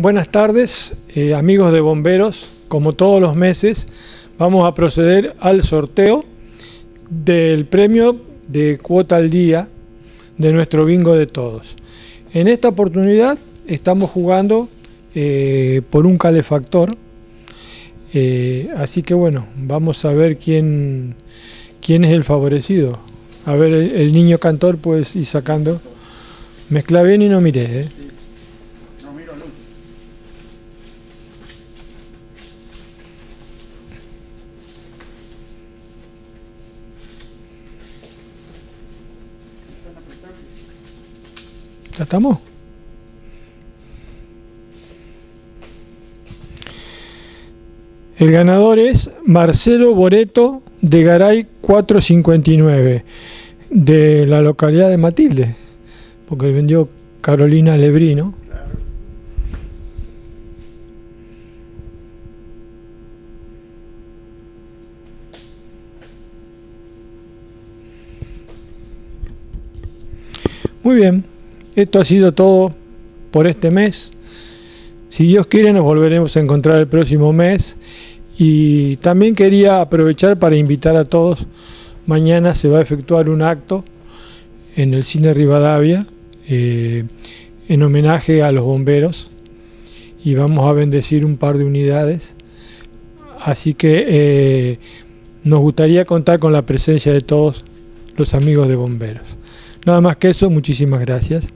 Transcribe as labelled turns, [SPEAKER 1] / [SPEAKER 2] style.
[SPEAKER 1] Buenas tardes, eh, amigos de bomberos. Como todos los meses, vamos a proceder al sorteo del premio de cuota al día de nuestro bingo de todos. En esta oportunidad estamos jugando eh, por un calefactor. Eh, así que bueno, vamos a ver quién, quién es el favorecido. A ver, el, niño cantor pues ir sacando. Mezcla bien y no mire. ¿Ya estamos? El ganador es Marcelo Boreto de Garay 459, de la localidad de Matilde, porque vendió Carolina Lebrino. Muy bien, esto ha sido todo por este mes. Si Dios quiere nos volveremos a encontrar el próximo mes y también quería aprovechar para invitar a todos, mañana se va a efectuar un acto en el Cine Rivadavia eh, en homenaje a los bomberos y vamos a bendecir un par de unidades. Así que eh, nos gustaría contar con la presencia de todos los amigos de bomberos. Nada más que eso, muchísimas gracias.